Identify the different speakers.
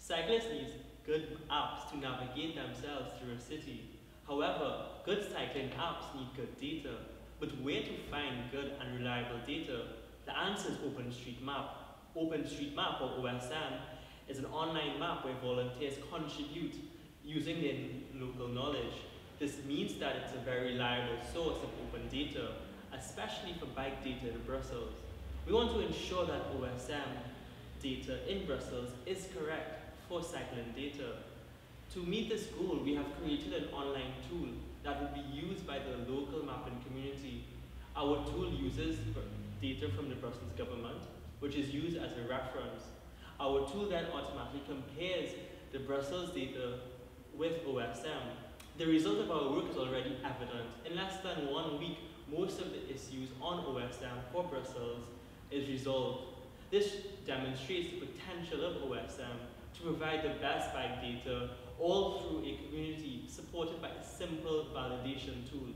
Speaker 1: Cyclists need good apps to navigate themselves through a city. However, good cycling apps need good data. But where to find good and reliable data? The answer is OpenStreetMap. OpenStreetMap, or OSM, is an online map where volunteers contribute using their local knowledge. This means that it's a very reliable source of open data, especially for bike data in Brussels. We want to ensure that OSM data in Brussels is correct for cycling data. To meet this goal, we have created an online tool that will be used by the local mapping community. Our tool uses data from the Brussels government, which is used as a reference. Our tool then automatically compares the Brussels data with OSM. The result of our work is already evident. In less than one week, most of the issues on OSM for Brussels is resolved. This demonstrates the potential of OSM to provide the best bike data all through a community supported by a simple validation tool.